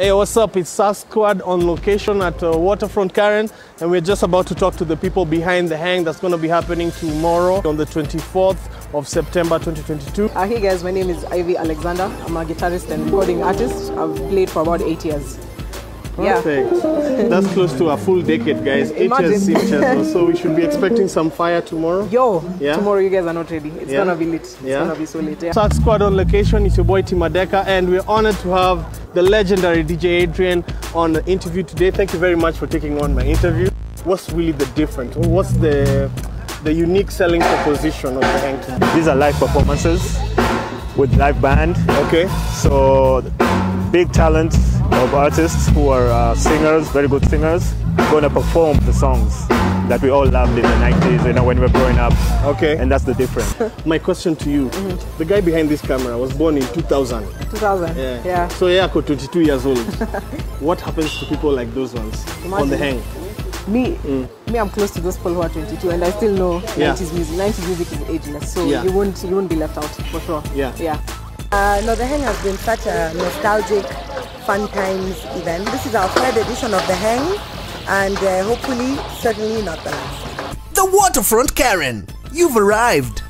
Hey, what's up? It's SAS Squad on location at uh, Waterfront Karen, and we're just about to talk to the people behind the Heng that's going to be happening tomorrow on the 24th of September 2022. Uh, hey guys, my name is Ivy Alexander. I'm a guitarist and recording artist. I've played for about eight years. Perfect. That's close to a full decade, guys. Eight years, eight years. So we should be expecting some fire tomorrow. Yo, Yeah? tomorrow you guys are not ready. It's Yeah? gonna be lit. It's Yeah? gonna be so lit. Yeah. Squad on location. It's your boy Timadeka, and we're honored to have the legendary DJ Adrian on the interview today. Thank you very much for taking on my interview. What's really the difference? What's the the unique selling proposition of the today? These are live performances with live band. Okay. So big talent of artists who are uh, singers, very good singers, going to perform the songs that we all loved in the 90s, you know, when we were growing up. Okay. And that's the difference. My question to you: The guy behind this camera was born in 2000. 2000. Yeah. Yeah. So yeah, 22 years old. what happens to people like those ones on the Heng? Me, me, I'm close to those people who are 22, and I still know Yeah. 90s music. 90s music is ageless, so Yeah. you won't you won't be left out for sure. Yeah. Yeah. Uh, no, the Heng has been such a nostalgic, fun times event. This is our third edition of the Heng, and uh, hopefully, certainly not the last. The Waterfront Karen. You've arrived.